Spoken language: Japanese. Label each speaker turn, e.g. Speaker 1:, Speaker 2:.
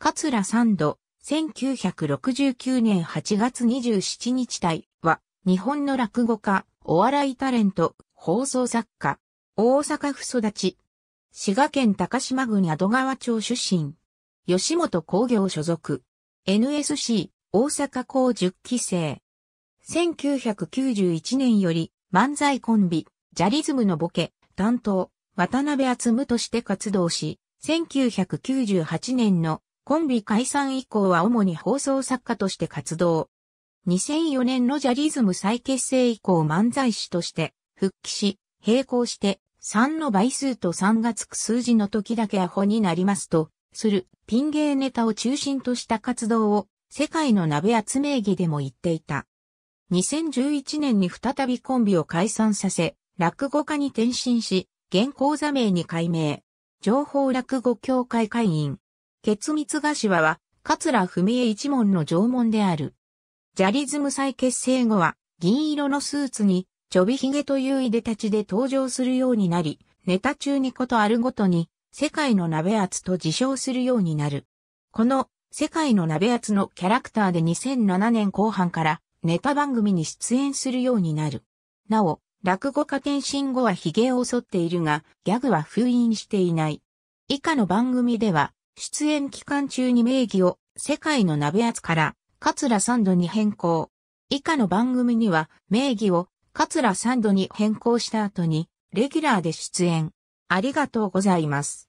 Speaker 1: 桂三度、1969年8月27日体は、日本の落語家、お笑いタレント、放送作家、大阪府育ち、滋賀県高島郡宿川町出身、吉本工業所属、NSC 大阪校10期生。1991年より漫才コンビ、ジャリズムのボケ、担当、渡辺厚夢として活動し、1998年のコンビ解散以降は主に放送作家として活動。2004年のジャリズム再結成以降漫才師として復帰し、並行して3の倍数と3がつく数字の時だけアホになりますと、するピン芸ネタを中心とした活動を世界の鍋集名義でも言っていた。2011年に再びコンビを解散させ、落語家に転身し、現行座名に改名。情報落語協会会員。ケツ柏は、桂文江一門の縄文である。ジャリズム再結成後は、銀色のスーツに、ちょびひげといういでたちで登場するようになり、ネタ中にことあるごとに、世界の鍋圧と自称するようになる。この、世界の鍋圧のキャラクターで2007年後半から、ネタ番組に出演するようになる。なお、落語家転身後は髭を剃っているが、ギャグは封印していない。以下の番組では、出演期間中に名義を世界の鍋圧から桂サンドに変更。以下の番組には名義を桂サンドに変更した後にレギュラーで出演。ありがとうございます。